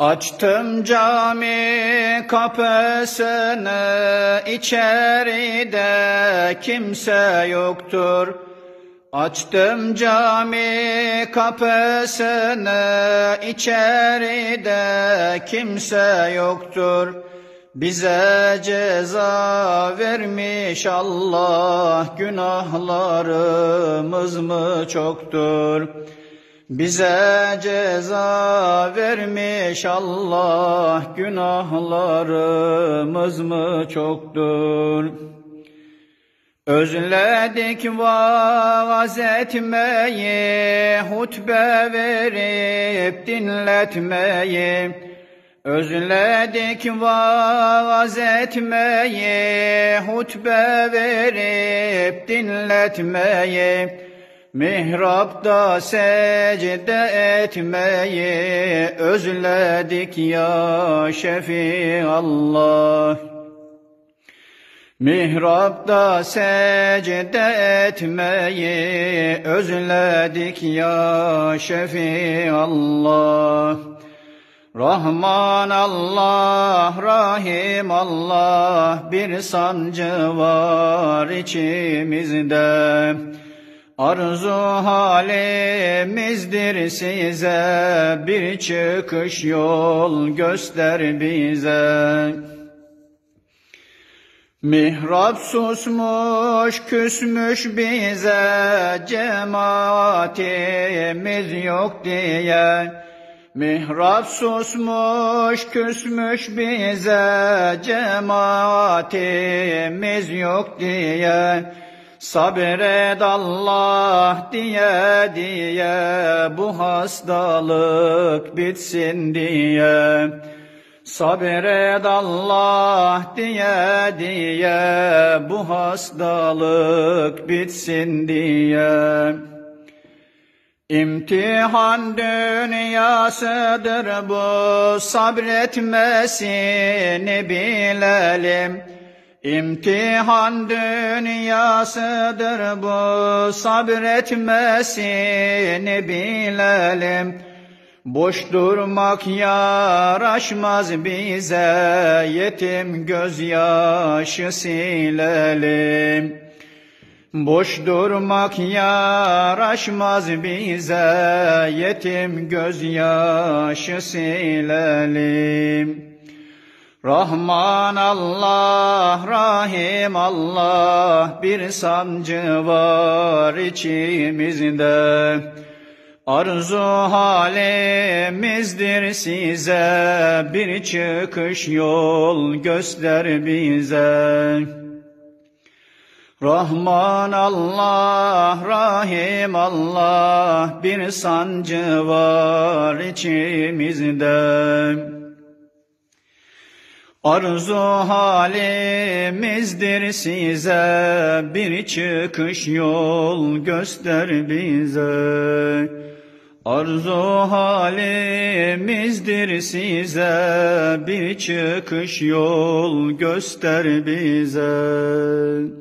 Açtım cami kapısını içeride kimse yoktur. Açtım cami kapısını içeride kimse yoktur. Bize ceza vermiş Allah günahlarımız mı çoktur? Bize ceza vermiş Allah günahlarımız mı çoktur? Özledik vaaz etmeyi, hutbe verip dinletmeyi. Özledik vaaz etmeyi, hutbe verip dinletmeyi. Mihrapta secde etmeyi özledik ya Şefi Allah. Mihrapta secde etmeyi özledik ya Şefi Allah. Rahman Allah, Rahim Allah, bir sancı var içimizde. Arzu halimizdir size, bir çıkış yol göster bize. Mihrap susmuş, küsmüş bize, cemaatimiz yok diye. Mihrap susmuş, küsmüş bize, cemaatimiz yok diye. Sabret Allah diye diye, bu hastalık bitsin diye. Sabret Allah diye diye bu hastalık bitsin diye. İmtihan dünyasıdır bu sabretmesini bilelim. İmtihan dünyasıdır bu sabretmesini bilelim. Boş durmak yaraşmaz bize, yetim gözyaşı silelim. Boş durmak yaraşmaz bize, yetim gözyaşı silelim. Rahman Allah, Rahim Allah, bir sancı var içimizde. Arzu halimizdir size, bir çıkış yol göster bize. Rahman Allah, Rahim Allah, bir sancı var içimizde. Arzu halimizdir size, bir çıkış yol göster bize. Arzu halimizdir size, bir çıkış yol göster bize.